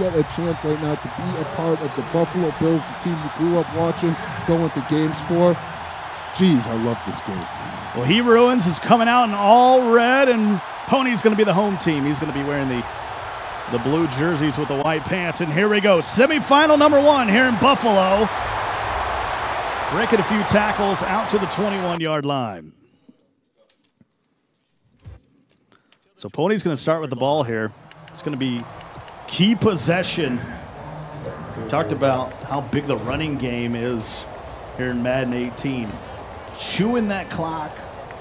get a chance right now to be a part of the Buffalo Bills, the team you grew up watching, going to games for, Jeez, I love this game. Well, he ruins is coming out in all red, and Pony's going to be the home team. He's going to be wearing the the blue jerseys with the white pants. And here we go, semifinal number one here in Buffalo. Breaking a few tackles out to the 21 yard line. So Pony's going to start with the ball here. It's going to be key possession. We talked about how big the running game is here in Madden 18 chewing that clock,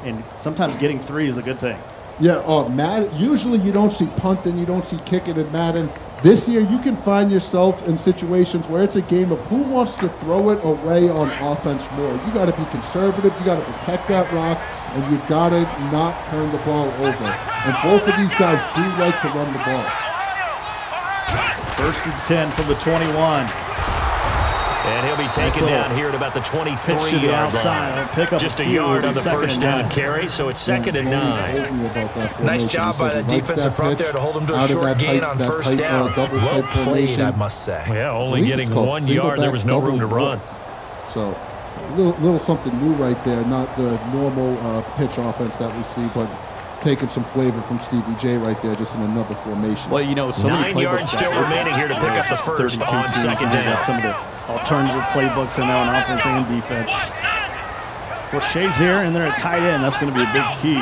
and sometimes getting three is a good thing. Yeah, uh, Madden. Usually, you don't see punting, you don't see kicking in Madden. This year, you can find yourself in situations where it's a game of who wants to throw it away on offense more. You got to be conservative. You got to protect that rock, and you got to not turn the ball over. And both of these guys do like to run the ball. First and ten from the 21. And he'll be taken down here at about the 23-yard line. Pick up Just a, a yard on the first down nine. carry, so it's second and nine. Nice job by the defensive front there to hold him to a short gain on first down. Well played, I must say. Yeah, only getting one yard. There was no room to run. So a little, little something new right there, not the normal uh, pitch offense that we see, but taking some flavor from Stevie J right there, just in another formation. Well, you know, so Nine yards still remaining here to pick up the first on second down. Some of the alternative playbooks in there on offense and defense. Well, Shazier, and they're at tight end. That's going to be a big key.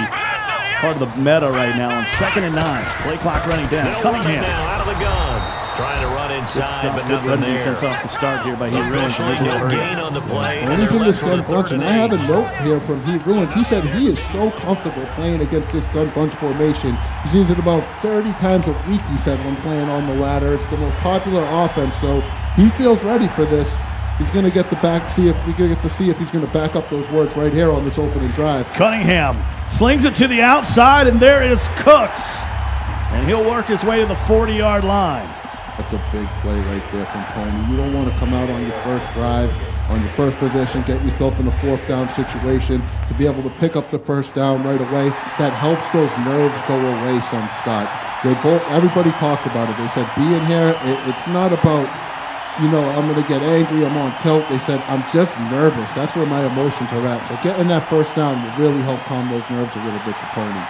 Part of the meta right now on second and nine. Play clock running down. They'll Cunningham. Now out of the gun. Trying to run inside, but Good nothing run there. defense off the start here by Heat Ruins. Eventually, no gain on the play. And and he's in this gun a bunch, and and I have a note here from Heat Ruins. He said he is so comfortable playing against this gun bunch formation. He sees it about 30 times a week, he said, when playing on the ladder. It's the most popular offense, so he feels ready for this. He's going to get the back, see if we going to get to see if he's going to back up those words right here on this opening drive. Cunningham slings it to the outside, and there is Cooks. And he'll work his way to the 40 yard line. That's a big play right there from Tony. You don't want to come out on your first drive, on your first possession, get yourself in a fourth down situation to be able to pick up the first down right away. That helps those nerves go away some, Scott. They both, everybody talked about it. They said being here, it, it's not about, you know, I'm going to get angry, I'm on tilt. They said, I'm just nervous. That's where my emotions are at. So getting that first down will really help calm those nerves a little bit for Tony.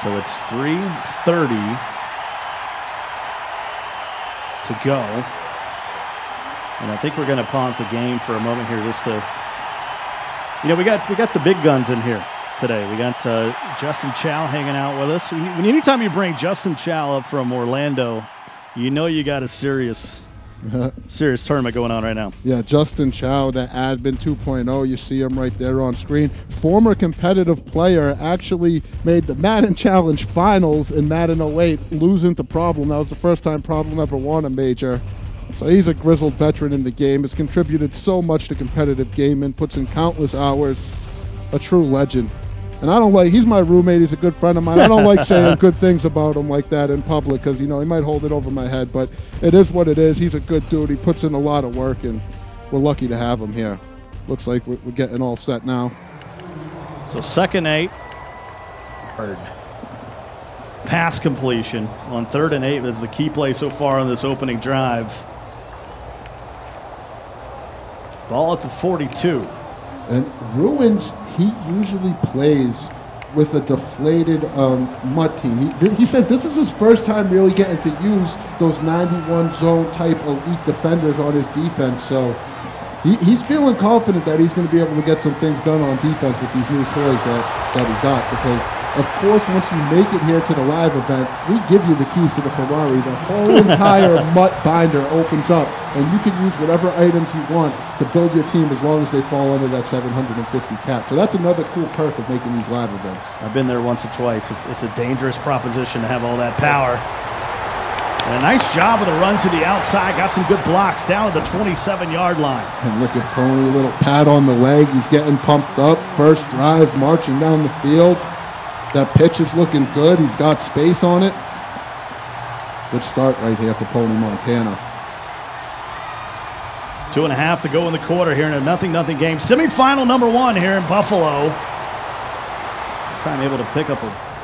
So it's 3:30 to go. And I think we're going to pause the game for a moment here just to You know, we got we got the big guns in here today. We got uh, Justin Chow hanging out with us. When anytime you bring Justin Chow up from Orlando, you know you got a serious serious tournament going on right now. Yeah, Justin Chow, the admin 2.0. You see him right there on screen. Former competitive player, actually made the Madden Challenge finals in Madden 08, losing to Problem. That was the first time Problem ever won a major. So he's a grizzled veteran in the game. Has contributed so much to competitive gaming. Puts in countless hours. A true legend. And I don't like. He's my roommate. He's a good friend of mine. I don't like saying good things about him like that in public because you know he might hold it over my head. But it is what it is. He's a good dude. He puts in a lot of work, and we're lucky to have him here. Looks like we're, we're getting all set now. So second eight. Pass completion on third and eight is the key play so far on this opening drive. Ball at the 42. And Ruins, he usually plays with a deflated um, MUT team. He, he says this is his first time really getting to use those 91 zone type elite defenders on his defense. So he, he's feeling confident that he's going to be able to get some things done on defense with these new toys that, that he got. Because, of course, once you make it here to the live event, we give you the keys to the Ferrari. The whole entire MUT binder opens up, and you can use whatever items you want to build your team as long as they fall under that 750 cap. So that's another cool perk of making these live events. I've been there once or twice. It's, it's a dangerous proposition to have all that power. And a nice job with a run to the outside. Got some good blocks down to the 27 yard line. And look at Pony, a little pat on the leg. He's getting pumped up. First drive, marching down the field. That pitch is looking good. He's got space on it. Good start right here for Pony Montana. Two and a half to go in the quarter here in a nothing nothing game. Semifinal number one here in Buffalo. Time able to pick up a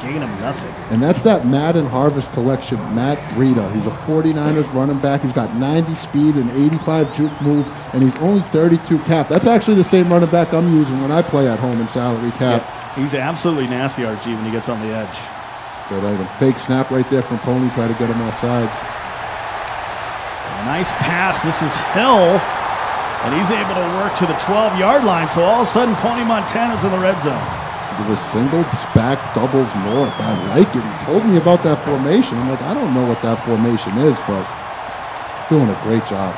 gain him nothing. And that's that Madden Harvest Collection, Matt Breida. He's a 49ers running back. He's got 90 speed and 85 juke move, and he's only 32 cap. That's actually the same running back I'm using when I play at home in salary cap. Yeah, he's absolutely nasty, RG, when he gets on the edge. Good item. Uh, fake snap right there from Pony. Try to get him off sides. Nice pass. This is Hill. And he's able to work to the 12 yard line. So all of a sudden, Pony Montana's in the red zone. It was singles, back, doubles, north. I like it. He told me about that formation. I'm like, I don't know what that formation is, but doing a great job.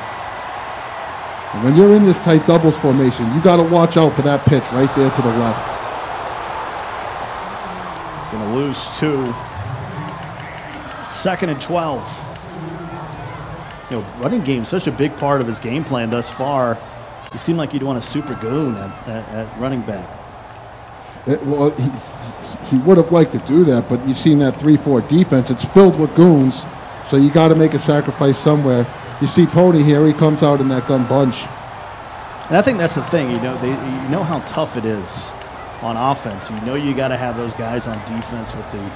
And when you're in this tight doubles formation, you got to watch out for that pitch right there to the left. Going to. Second and 12 you know, running game such a big part of his game plan thus far. You seem like you'd want a super goon at, at, at running back. It, well, he, he would have liked to do that, but you've seen that 3-4 defense. It's filled with goons, so you got to make a sacrifice somewhere. You see Pony here, he comes out in that gun bunch. And I think that's the thing, you know, they, you know how tough it is on offense. You know you got to have those guys on defense with the,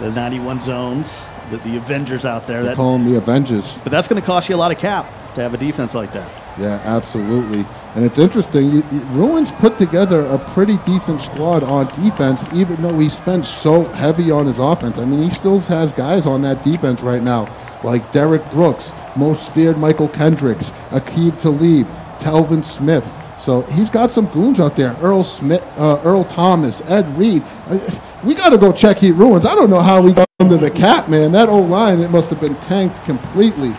the 91 zones the, the Avengers out there. They that, call them the Avengers. But that's going to cost you a lot of cap to have a defense like that. Yeah, absolutely. And it's interesting. You, you, Ruins put together a pretty decent squad on defense, even though he spent so heavy on his offense. I mean, he still has guys on that defense right now, like Derrick Brooks, most feared Mychal Kendricks, Aqib Talib, Telvin Smith. So he's got some goons out there. Earl Smith, uh, Earl Thomas, Ed Reed. We got to go check Heat Ruins. I don't know how we got under the cap, man. That old line, it must have been tanked completely.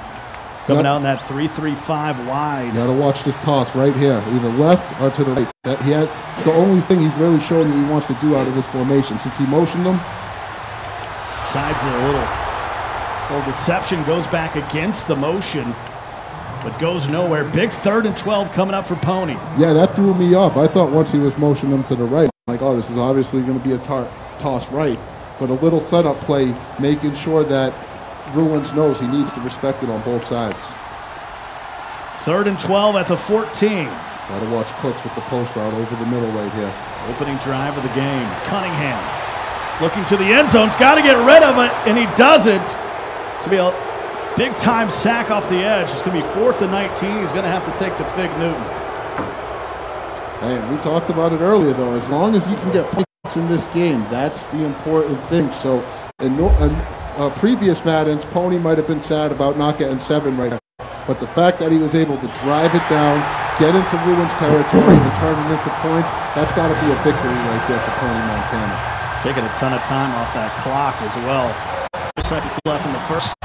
Coming out in that three-three-five wide. You got to watch this toss right here, either left or to the right. That he had, it's the only thing he's really showing that he wants to do out of this formation since he motioned them. Sides a little, little deception goes back against the motion but goes nowhere. Big third and 12 coming up for Pony. Yeah, that threw me off. I thought once he was motioning them to the right, like, oh, this is obviously going to be a tar- toss right. But a little setup play, making sure that Ruins knows he needs to respect it on both sides. Third and 12 at the 14. Got to watch Cooks with the post route over the middle right here. Opening drive of the game. Cunningham looking to the end zone. He's got to get rid of it, and he doesn't. To be a Big time sack off the edge. It's going to be fourth and 19. He's going to have to take the Fig Newton. Hey, we talked about it earlier, though. As long as you can get points in this game, that's the important thing. So, in, no, in uh, previous Maddens, Pony might have been sad about not getting seven right now. But the fact that he was able to drive it down, get into Ruins territory, and turn it into points, that's got to be a victory right there for Pony Montana. Taking a ton of time off that clock as well. Seconds left in the first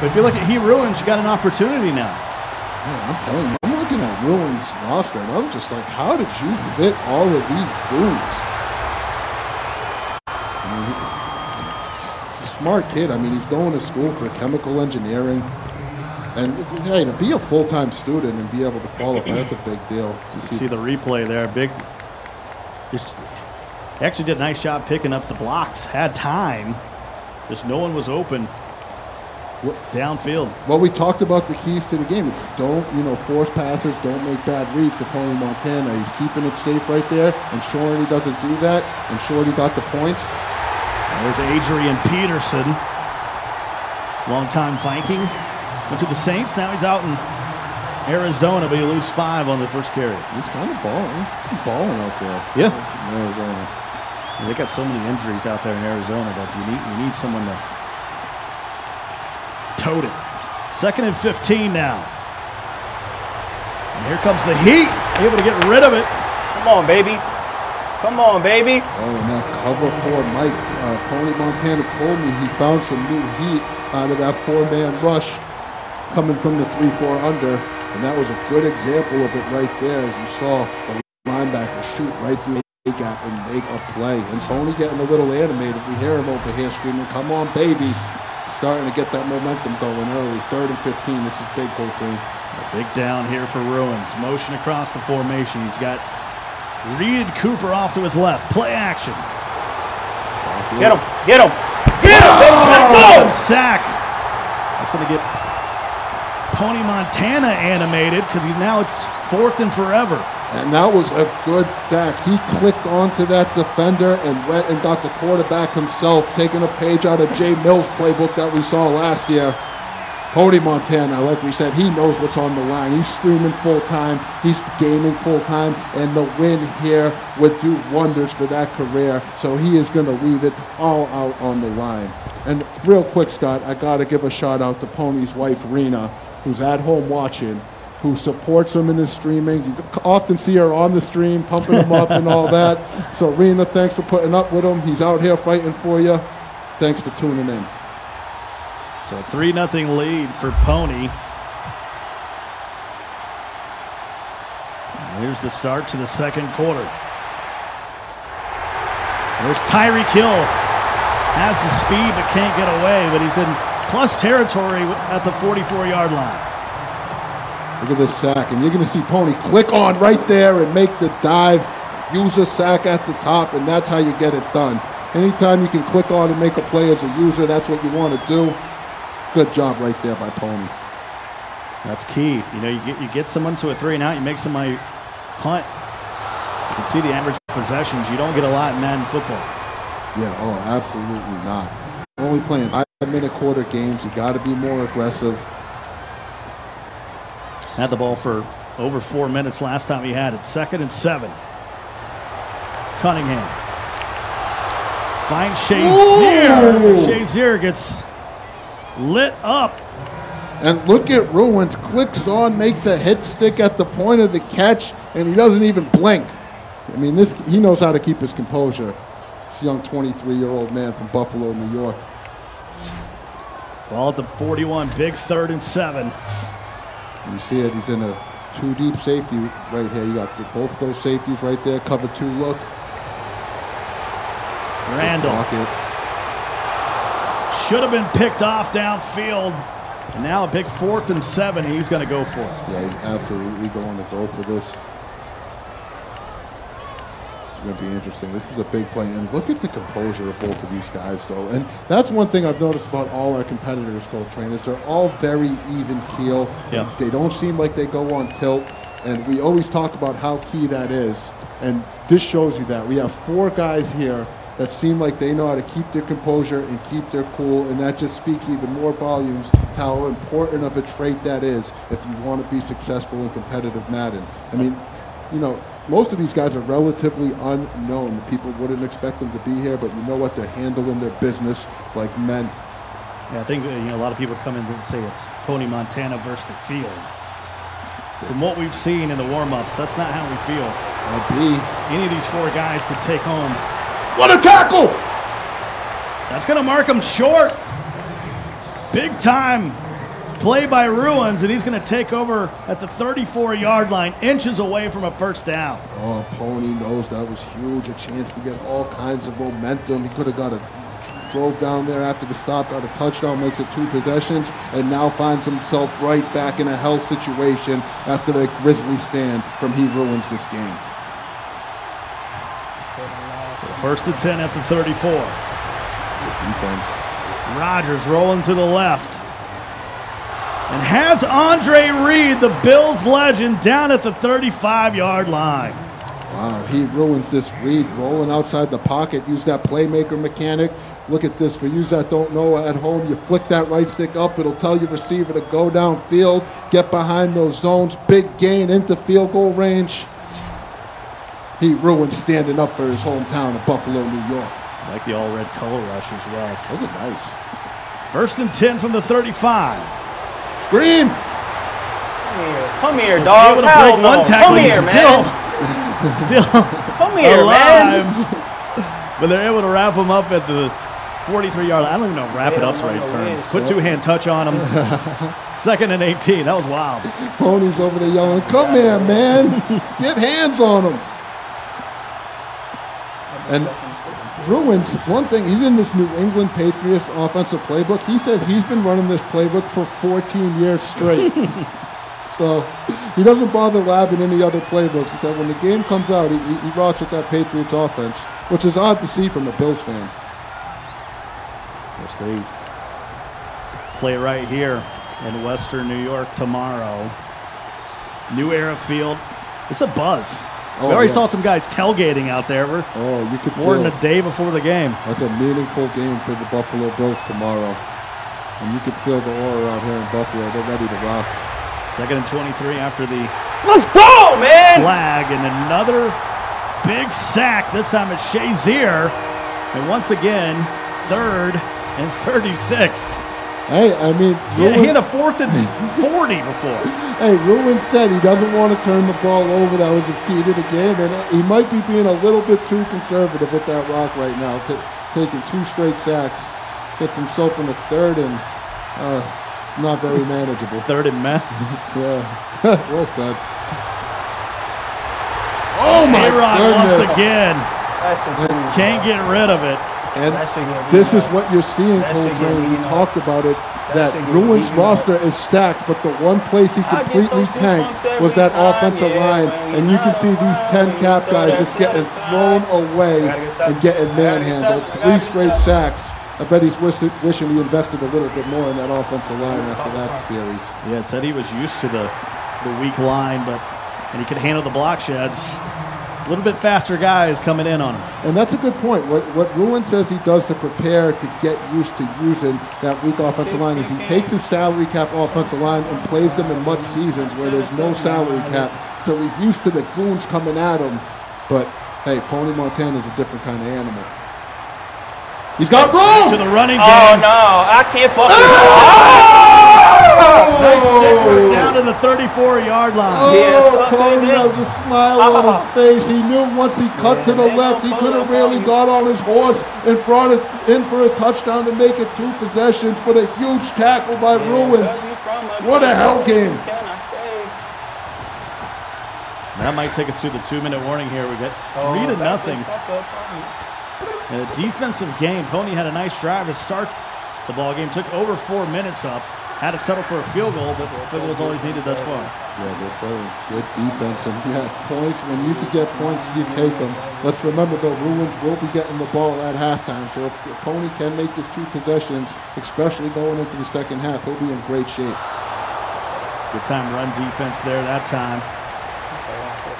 but if you look at He Ruins, you got an opportunity now. Man, I'm telling you, I'm looking at Ruins roster, and I'm just like, how did you fit all of these goons? I mean, he, smart kid. I mean, he's going to school for chemical engineering. And hey, to be a full-time student and be able to qualify, that's a big deal. see, see the replay there, big. Just, actually did a nice job picking up the blocks. Had time, just no one was open downfield. Well, we talked about the keys to the game. It's don't, you know, force passes, don't make bad reads for Pony Montana. He's keeping it safe right there, ensuring he doesn't do that, ensuring he got the points. There's Adrian Peterson, longtime Viking. Went to the Saints, now he's out in Arizona, but he lose five on the first carry. He's kind of balling. He's balling out there. Yeah. In Arizona. They got so many injuries out there in Arizona that you need you need someone to towed it. Second and 15 now. And here comes the Heat, able to get rid of it. Come on, baby. Come on, baby. Oh, and that cover for Mike. Uh, Pony Montana told me he found some new heat out of that four-man rush coming from the 3-4 under. And that was a good example of it right there as you saw the linebacker shoot right through the gap and make a play. And Tony getting a little animated. We hear him over here screaming, come on, baby starting to get that momentum going early. Third and 15. This is big, Coach A big down here for Ruins. Motion across the formation. He's got Reed Cooper off to his left. Play action. Get him. Get him. Get him. Oh! Sack. That's going to get Pony Montana animated because now it's fourth and forever. And that was a good sack. He clicked onto that defender and went and got the quarterback himself, taking a page out of Jay Mills' playbook that we saw last year. Cody Montana, like we said, he knows what's on the line. He's streaming full time, he's gaming full time, and the win here would do wonders for that career. So he is going to leave it all out on the line. And real quick, Scott, I got to give a shout out to Pony's wife, Rena, who's at home watching who supports him in his streaming. You often see her on the stream, pumping him up and all that. So, Rena, thanks for putting up with him. He's out here fighting for you. Thanks for tuning in. So, 3 0 lead for Pony. here's the start to the second quarter. There's Tyreek Hill. Has the speed but can't get away, but he's in plus territory at the 44 yard line. Look at this sack, and you're going to see Pony click on right there and make the dive, use a sack at the top, and that's how you get it done. Anytime you can click on and make a play as a user, that's what you want to do. Good job right there by Pony. That's key. You know, you get you get someone to a three and out, you make somebody punt. You can see the average possessions. You don't get a lot in Madden football. Yeah, oh, absolutely not. Only playing five minute quarter games. You got to be more aggressive. Had the ball for over four minutes last time he had it. Second and seven. Cunningham. Finds Shazier. Shazier gets lit up. And look at Ruins. Clicks on, makes a hit stick at the point of the catch, and he doesn't even blink. I mean, this he knows how to keep his composure. This young 23-year-old man from Buffalo, New York. Ball at the 41, big third and seven. You see it, he's in a two deep safety right here. You got the, both those safeties right there, cover two look. Randall. Should have been picked off downfield. And now a big fourth and seven. He's going to go for it. Yeah, he's absolutely going to go for this going to be interesting. This is a big play. And look at the composure of both of these guys, though. And that's one thing I've noticed about all our competitors, Coach Trainers. They're all very even keel. Yeah. They don't seem like they go on tilt. And we always talk about how key that is. And this shows you that. We have four guys here that seem like they know how to keep their composure and keep their cool, and that just speaks even more volumes to how important of a trait that is if you want to be successful in competitive Madden. I mean, you know, most of these guys are relatively unknown. People wouldn't expect them to be here, but you know what? They're handling their business like men. Yeah, I think uh, you know a lot of people come in and say it's Pony Montana versus the field. From what we've seen in the warm-ups, that's not how we feel. be. Any of these four guys could take home. What a tackle! That's going to mark them short. Big time Play by Ruins, and he's going to take over at the 34 yard line, inches away from a first down. Oh, Pony knows that was huge. A chance to get all kinds of momentum. He could have got a drove down there after the stop, got a touchdown, makes it two possessions, and now finds himself right back in a hell situation after the Grizzly stand from he ruins this game. First and 10 at the 34. Good defense. Rodgers rolling to the left and has Andre Reed, the Bills legend, down at the 35 yard line. Wow, he ruins this Reed rolling outside the pocket. Use that playmaker mechanic. Look at this. For you that don't know at home, you flick that right stick up. It'll tell your receiver to go downfield, get behind those zones, big gain into field goal range. He ruins standing up for his hometown of Buffalo, New York. like the all red color rush as well. Those are nice. First and 10 from the 35. Green. Come here, come here, dog. Able to break one tackle. Come here, still, man. Still, come here, alive. man. but they're able to wrap him up at the 43 yard line. I don't even know wrap it up's right turn. Put two hand touch on him. Second and 18. That was wild. Pony's over there yelling, "Come here, man! Get hands on him!" And Ruins, one thing, he's in this New England Patriots offensive playbook. He says he's been running this playbook for 14 years straight. so he doesn't bother labbing any other playbooks. He said when the game comes out, he, he rocks with that Patriots offense, which is odd to see from a Bills fan. Yes, they play right here in Western New York tomorrow. New Era Field, It's a buzz. Oh, we already yeah. saw some guys tailgating out there. We're oh, you could more than a day before the game. That's a meaningful game for the Buffalo Bills tomorrow. And you can feel the aura out here in Buffalo. They're ready to rock. Second and 23 after the Let's go, man! flag. And another big sack. This time it's Shazier. And once again, third and 36. Hey, I mean, yeah, he had a fourth and 40 before. hey, Ruin said he doesn't want to turn the ball over. That was his key to the game, and he might be being a little bit too conservative with that rock right now, t- taking two straight sacks. Gets himself in the third, and uh, it's not very manageable. third and man. yeah, well said. Oh my A-Rod goodness! once again can't get rid of it. And this is what you're seeing, Coltrane. We talked about it. That Bruins roster is stacked, but the one place he completely tanked was that offensive line. And you can see these 10 cap guys just getting thrown away and getting manhandled. Three straight sacks. I bet he's wishing he invested a little bit more in that offensive line after that series. Yeah, it said he was used to the, the weak line, but and he could handle the block sheds a little bit faster guys coming in on him. And that's a good point. What, what Ruin says he does to prepare to get used to using that weak offensive line is he takes his salary cap offensive line and plays them in much seasons where there's no salary cap. So he's used to the goons coming at him. But hey, Pony Montana is a different kind of animal. He's got room to the running oh, game. Oh no, I can't fucking. Ah! Nice stick down to the 34-yard line. Oh, yes, Cody has a smile on his face. He knew once he cut to the left, he could have really got on his horse and brought it in for a touchdown to make it two possessions, but a huge tackle by Ruins. What a hell game. That might take us to the two-minute warning here. We got three to nothing. a defensive game. Pony had a nice drive to start the ball game. Took over four minutes up had to settle for a field goal, but field goal is all he's needed thus far. Yeah, they're playing good defense. And yeah, points, when you can get points, you take them. Let's remember, the Ruins will be getting the ball at halftime. So if the Pony can make this two possessions, especially going into the second half, he'll be in great shape. Good time run defense there that time.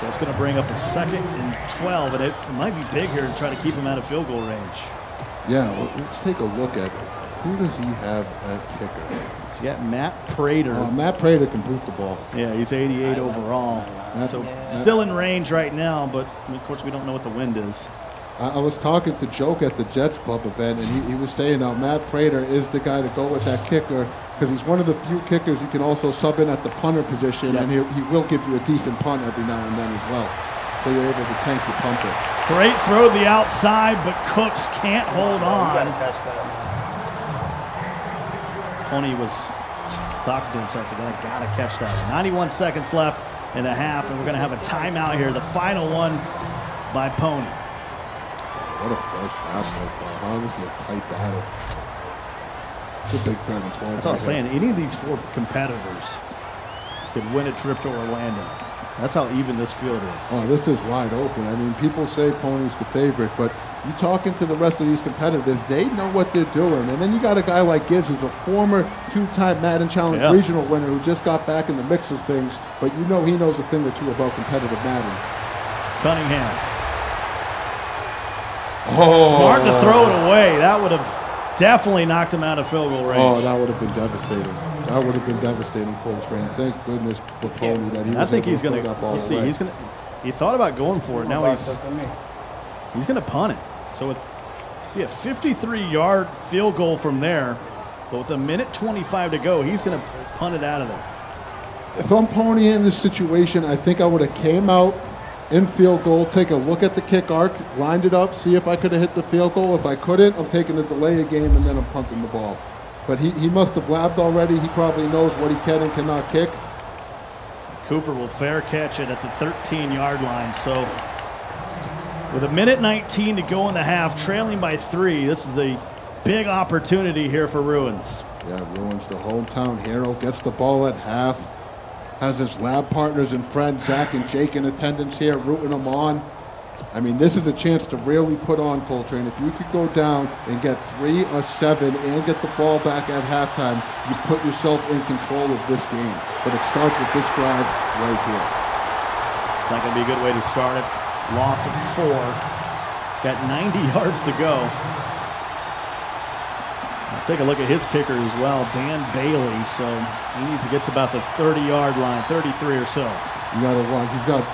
So it's going to bring up a second and 12, and it, it might be big here to try to keep him out of field goal range. Yeah, well, let's take a look at who does he have at kicker? He's got Matt Prater. Uh, Matt Prater can boot the ball. Yeah, he's 88 overall. Matt, so Matt, still in range right now, but of course we don't know what the wind is. I, I was talking to Joke at the Jets Club event, and he, he was saying now Matt Prater is the guy to go with that kicker because he's one of the few kickers you can also sub in at the punter position, and he, he will give you a decent punt every now and then as well. So you're able to tank your punter. Great throw to the outside, but Cooks can't hold on. Pony was talking to himself again. I gotta catch that. 91 seconds left in the half, and we're gonna have a timeout here. The final one by Pony. What a first half so far, huh? This is a tight battle. It's a big third and 12. That's what I was saying. Any of these four competitors could win a trip to Orlando. That's how even this field is. Oh, this is wide open. I mean, people say Pony's the favorite, but you talking to the rest of these competitors, they know what they're doing. And then you got a guy like Gibbs, who's a former two-time Madden Challenge yeah. regional winner who just got back in the mix of things, but you know he knows a thing or two about competitive Madden. Cunningham. Oh. Smart to throw it away. That would have definitely knocked him out of field goal range. Oh, that would have been devastating. That would have been devastating, Coltrane. Thank goodness for Pony that he I think he's going to. See, he's going to. He thought about going for it. Now he's he's going to punt it. So with yeah, 53-yard field goal from there, but with a minute 25 to go, he's going to punt it out of there. If I'm Pony in this situation, I think I would have came out in field goal, take a look at the kick arc, lined it up, see if I could have hit the field goal. If I couldn't, I'm taking the delay a game and then I'm punting the ball. But he, he must have labbed already. He probably knows what he can and cannot kick. Cooper will fair catch it at the 13-yard line. So with a minute 19 to go in the half, trailing by three, this is a big opportunity here for Ruins. Yeah, Ruins, the hometown hero, gets the ball at half, has his lab partners and friends, Zach and Jake, in attendance here, rooting him on. I mean, this is a chance to really put on Coltrane. If you could go down and get three or seven and get the ball back at halftime, you put yourself in control of this game. But it starts with this drive right here. It's not going to be a good way to start it. Loss of four. Got 90 yards to go. I'll take a look at his kicker as well, Dan Bailey. So he needs to get to about the 30-yard line, 33 or so. You got to watch. He's got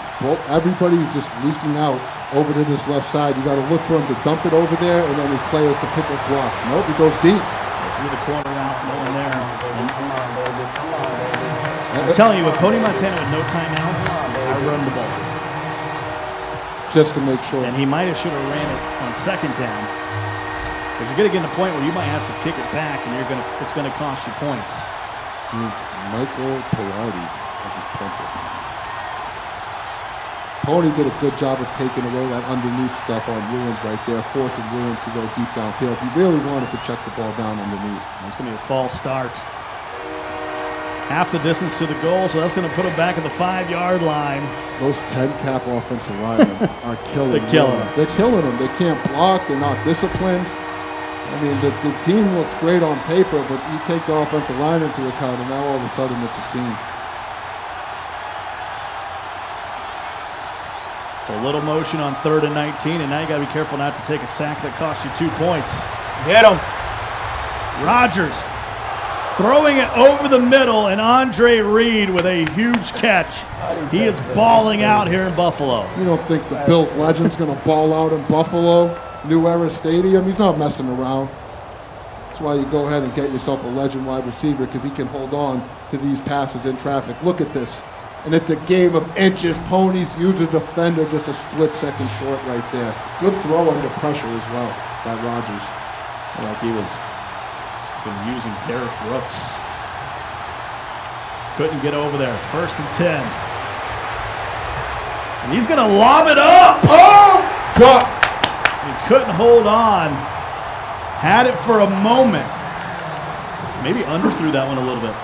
everybody just leaking out over to this left side. You got to look for him to dump it over there, and then his players to pick up blocks. Nope, he goes deep. Through the corner out, no one there. Uh, I'm telling you, with Cody Montana with no timeouts, I run the ball. Just to make sure. And he might have should have ran it on second down. Because you're going to get in a point where you might have to kick it back, and you're going to it's going to cost you points. He's Michael Pilardi. Pony did a good job of taking away that underneath stuff on Ruins right there, forcing Ruins to go deep downfield. He really wanted to check the ball down underneath. It's going to be a false start half the distance to the goal, so that's going to put them back at the five-yard line. Those 10 cap offensive linemen are killing They're killing them. They're killing them. They can't block. They're not disciplined. I mean, the, the team looks great on paper, but you take the offensive line into account, and now all of a sudden it's a scene. It's a little motion on third and 19, and now you got to be careful not to take a sack that costs you two points. Get him. Rodgers throwing it over the middle, and Andre Reed with a huge catch. He is balling out here in Buffalo. You don't think the Bills legend's going to ball out in Buffalo, New Era Stadium? He's not messing around. That's why you go ahead and get yourself a legend wide receiver because he can hold on to these passes in traffic. Look at this. And it's a game of inches. Ponies use a defender just a split second short right there. Good throw under pressure as well by Rodgers. Like he was been using Derrick Brooks. Couldn't get over there. First and 10. And he's going to lob it up. Oh, God. He couldn't hold on. Had it for a moment. Maybe underthrew that one a little bit.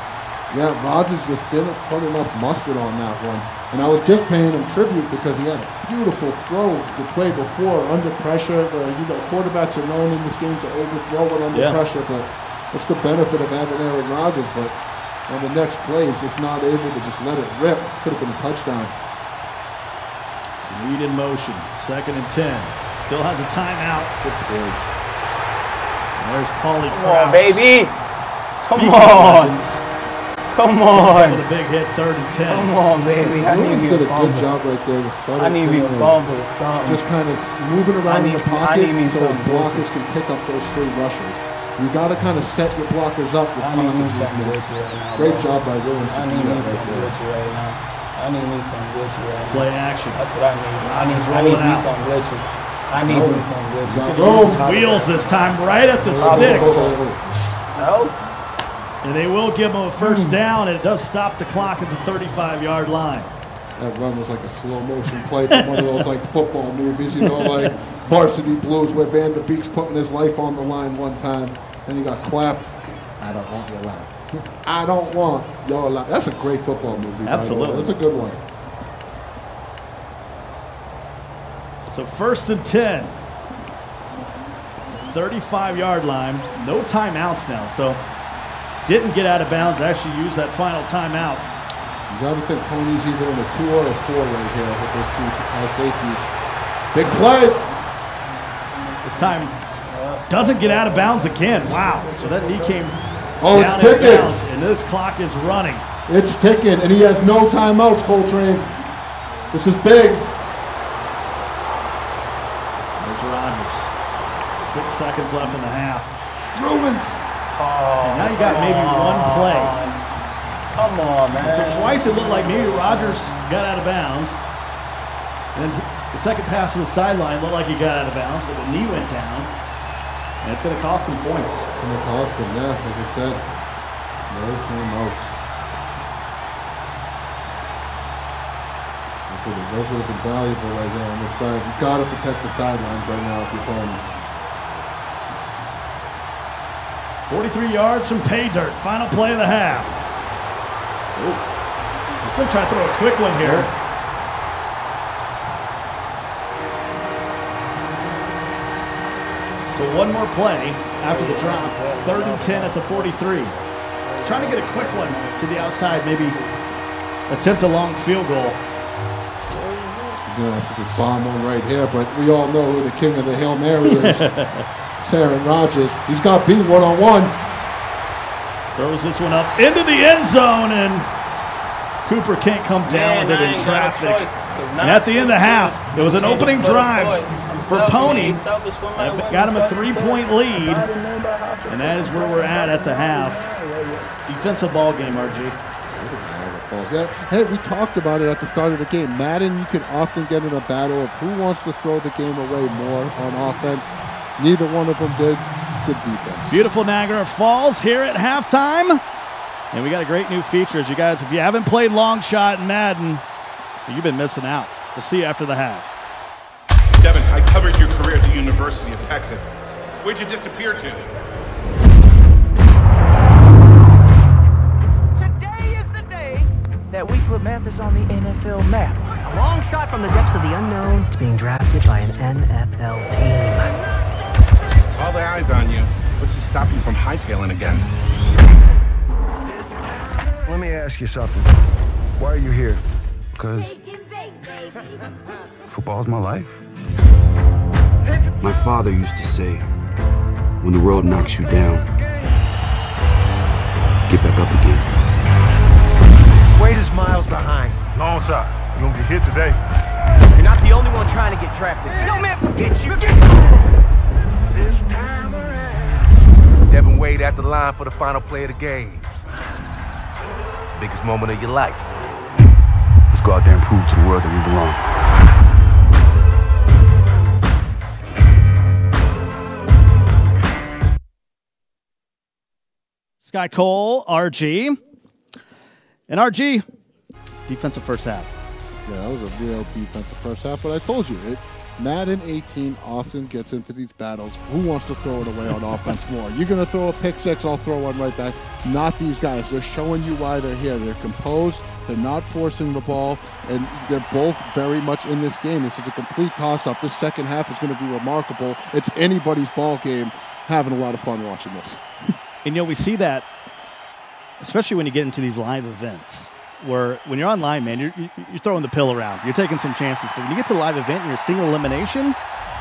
Yeah, Rodgers just didn't put enough mustard on that one. And I was just paying him tribute because he had a beautiful throw to play before under pressure. Where, you know, quarterbacks are known in this game to overthrow it under yeah. pressure, but What's the benefit of having Aaron Rodgers? But on the next play, he's just not able to just let it rip. Could have been a touchdown. Lead in motion. Second and 10. Still has a timeout. Good plays. There's Paulie Come on, baby. Come on. Come on. With a big hit, third and 10. Come on, baby. I need you did a good job right there. I need you fumble something. Just kind of moving around in the pocket so blockers can pick up those three rushers. You got to kind of set your blockers up with I need me some Gucci right. Great bro. job by Williams. I need me some Gucci right now. I need me some Gucci right now. Play action. That's what I need. I need, I need me some Gucci. I need me some Gucci. Those wheels this time right at the sticks. No. And they will give him a first hmm. down, and it does stop the clock at the 35-yard line. That run was like a slow motion play from one of those like football movies, you know, like Varsity Blues, where Van Der Beek's putting his life on the line one time. And he got clapped. I don't want your life. I don't want your life. That's a great football movie. Absolutely. That's a good one. So first and 10. 35 yard line. No timeouts now. So didn't get out of bounds. Actually used that final timeout. You got to think Pony's either in a two or a four right here with those two uh, safeties. Big play. This time doesn't get out of bounds again. Wow. So that knee came oh, down it's ticking. Bounds, and this clock is running. It's ticking, and he has no timeouts, Coltrane. This is big. There's Rodgers. Six seconds left in the half. Ruins. Oh, and now you got maybe on. one play. Come on, man. So twice it looked like maybe Rodgers got out of bounds. And then the second pass to the sideline looked like he got out of bounds, but the knee went down. And it's going to cost them points. It's going to cost them, yeah, like I said. No timeouts. Those would have been valuable right there on this drive. You've got to protect the sidelines right now if you're playing. 43 yards from pay dirt. Final play of the half. Ooh. He's going to try to throw a quick one here. So one more play after the drop. Third and 10 at the 43. Trying to get a quick one to the outside, maybe attempt a long field goal. He's going to have to just bomb one right here, but we all know who the king of the Hail Mary is. it's Aaron Rodgers. He's got beat one on one. Throws this one up into the end zone, and Cooper can't come down with it in traffic. And at the end of the half, it was an opening drive for Pony. That got him a three-point lead, and that is where we're at at the half. Defensive ball game, RG balls. Yeah, hey, we talked about it at the start of the game. Madden, you can often get in a battle of who wants to throw the game away more on offense. Neither one of them did. Good defense. Beautiful Niagara Falls here at halftime. And we got a great new feature. As you guys, if you haven't played Long Shot in Madden, you've been missing out. We'll see you after the half. Devin, I covered your career at the University of Texas. Where'd you disappear to? Today is the day that we put Mathis on the NFL map. A long shot from the depths of the unknown to being drafted by an NFL team. All the eyes on you. What's to stop you from hightailing again? Let me ask you something. Why are you here? Because football's my life. My father used to say, when the world knocks you down, get back up again. Wade is miles behind. Long shot. You gonna get hit today. You're not the only one trying to get drafted. Yo, man, forget you. Forget This time around. Devin Wade at the line for the final play of the game. It's the biggest moment of your life. Let's go out there and prove to the world that we belong. Sky Cole, RG. And RG, defensive first half. Yeah, that was a real defensive first half. But I told you, it, Madden 18 often gets into these battles. Who wants to throw it away on offense more? You're going to throw a pick six, I'll throw one right back. Not these guys. They're showing you why they're here. They're composed. They're not forcing the ball, and they're both very much in this game. This is a complete toss-up. This second half is going to be remarkable. It's anybody's ball game. Having a lot of fun watching this. and you know, we see that especially when you get into these live events where when you're online, man, you're, you're throwing the pill around. You're taking some chances. But when you get to a live event and you're single elimination,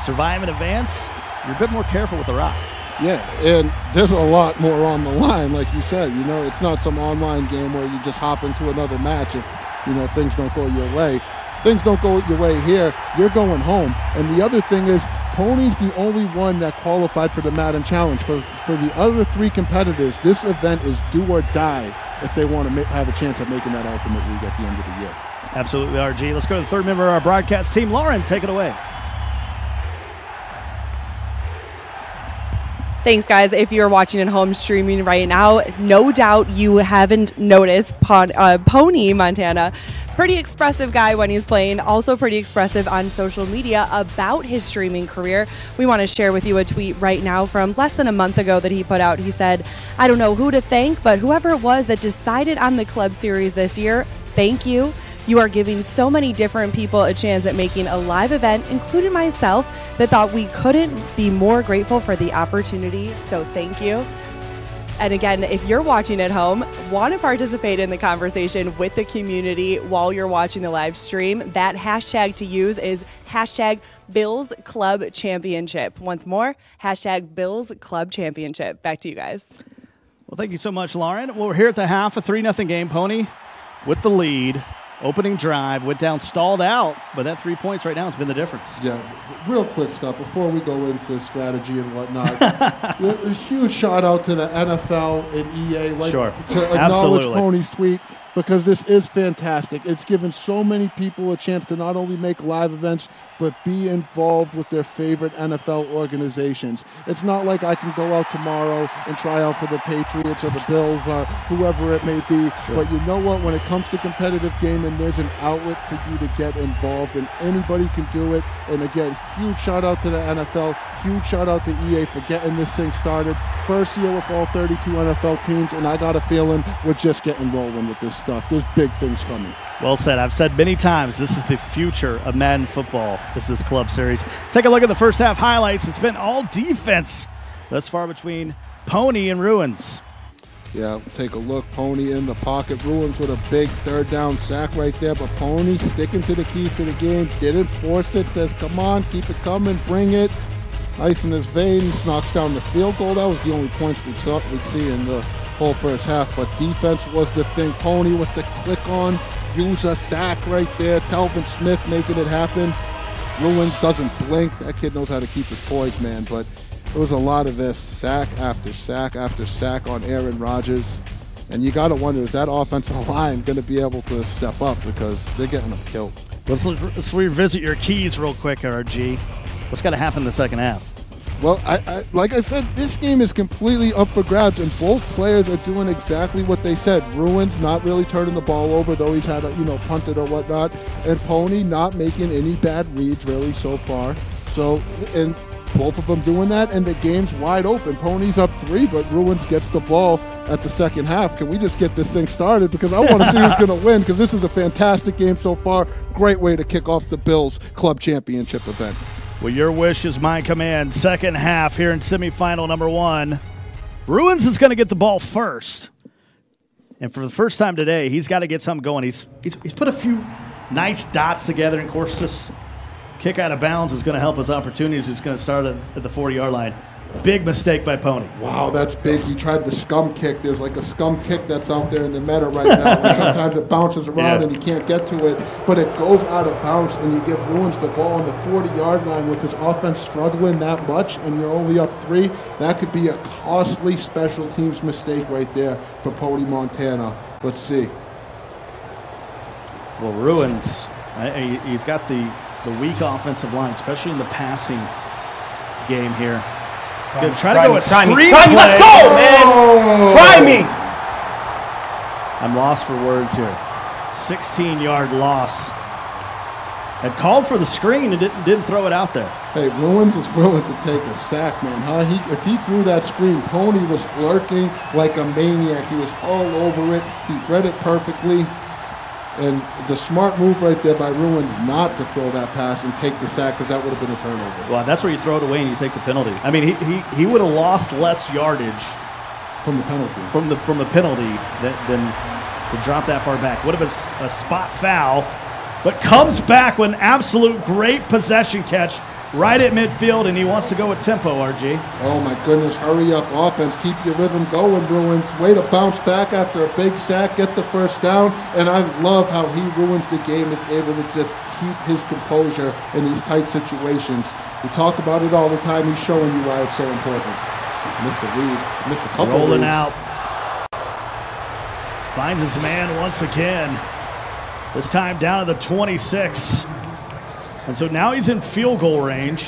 survive in advance, you're a bit more careful with the rock. Yeah, and there's a lot more on the line, like you said. You know, it's not some online game where you just hop into another match if, you know, things don't go your way. Things don't go your way here, you're going home. And the other thing is, Pony's the only one that qualified for the Madden Challenge. For, for the other three competitors, this event is do or die if they want to have a chance of making that ultimate league at the end of the year. Absolutely, RG. Let's go to the third member of our broadcast team. Lauren, take it away. Thanks, guys. If you're watching at home streaming right now, no doubt you haven't noticed Pon- uh, Pony Montana pretty expressive guy when he's playing, also pretty expressive on social media about his streaming career. We want to share with you a tweet right now from less than a month ago that he put out. He said, I don't know who to thank, but whoever it was that decided on the club series this year, thank you. You are giving so many different people a chance at making a live event, including myself, that thought we couldn't be more grateful for the opportunity. So thank you. And again, if you're watching at home, want to participate in the conversation with the community while you're watching the live stream, that hashtag to use is hashtag Bills Club Championship. Once more, hashtag Bills Club Championship. Back to you guys. Well, thank you so much, Lauren. Well, we're here at the half, a 3 0 game. Pony with the lead opening drive, went down, stalled out, but that three points right now has been the difference. Yeah, real quick, Scott, before we go into strategy and whatnot, a huge shout out to the NFL and EA, like sure. to acknowledge Absolutely. Pony's tweet because this is fantastic. It's given so many people a chance to not only make live events, but be involved with their favorite NFL organizations. It's not like I can go out tomorrow and try out for the Patriots or the Bills or whoever it may be. Sure. But you know what? When it comes to competitive gaming, there's an outlet for you to get involved, and anybody can do it. And again, huge shout out to the NFL. Huge shout out to EA for getting this thing started. First year with all 32 NFL teams, and I got a feeling we're just getting rolling with this stuff. There's big things coming. Well said. I've said many times this is the future of Madden football. This is Club Series. Let's take a look at the first half highlights. It's been all defense thus far between Pony and Ruins. Yeah, take a look. Pony in the pocket. Ruins with a big third down sack right there. But Pony sticking to the keys to the game. Didn't force it. Says, come on, keep it coming, bring it. Ice in his veins. Knocks down the field goal. That was the only points we'd, saw, we'd see in the whole first half. But defense was the thing. Pony with the click on. Use a sack right there. Telvin Smith making it happen. Ruins doesn't blink. That kid knows how to keep his poise, man. But it was a lot of this sack after sack after sack on Aaron Rodgers. And you got to wonder, is that offensive line going to be able to step up because they're getting them killed? Let's, let's revisit your keys real quick, RG. What's got to happen in the second half? Well, I, I, like I said, this game is completely up for grabs, and both players are doing exactly what they said. Ruins not really turning the ball over, though he's had a, you know punted or whatnot, and Pony not making any bad reads really so far. So, and both of them doing that, and the game's wide open. Pony's up three, but Ruins gets the ball at the second half. Can we just get this thing started? Because I want to see who's going to win, because this is a fantastic game so far. Great way to kick off the Bills Club Championship event. Well, your wish is my command. Second half here in semifinal number one. Ruins is going to get the ball first. And for the first time today, he's got to get something going. He's, he's, he's put a few nice dots together. And of course, this Kick out of bounds is going to help his opportunities. It's going to start at the 40 yard line. Big mistake by Pony. Wow, that's big. He tried the scum kick. There's like a scum kick that's out there in the meta right now. sometimes it bounces around yeah. and he can't get to it, but it goes out of bounds and you give Ruins the ball on the 40 yard line with his offense struggling that much and you're only up three. That could be a costly special teams mistake right there for Pony Montana. Let's see. Well, Ruins, he's got the the weak offensive line, especially in the passing game here. Gonna try, try to go a screen me, try me, let's go, oh. man! Try me! I'm lost for words here. 16 yard loss. Had called for the screen and didn't, didn't throw it out there. Hey, Ruins is willing to take a sack, man. Huh? He, if he threw that screen, Pony was lurking like a maniac. He was all over it. He read it perfectly. And the smart move right there by Ruins not to throw that pass and take the sack because that would have been a turnover. Well, that's where you throw it away and you take the penalty. I mean, he, he, he would have lost less yardage from the penalty from the from the penalty than, than to drop that far back. Would have been a spot foul, but comes back with an absolute great possession catch right at midfield, and he wants to go with tempo, RG. Oh, my goodness. Hurry up, offense. Keep your rhythm going, Bruins. Way to bounce back after a big sack, get the first down. And I love how he ruins the game, is able to just keep his composure in these tight situations. We talk about it all the time. He's showing you why it's so important. Mr. Reed, Mr. Couple Rolling out. Finds his man once again. This time down to the 26. And so now he's in field goal range.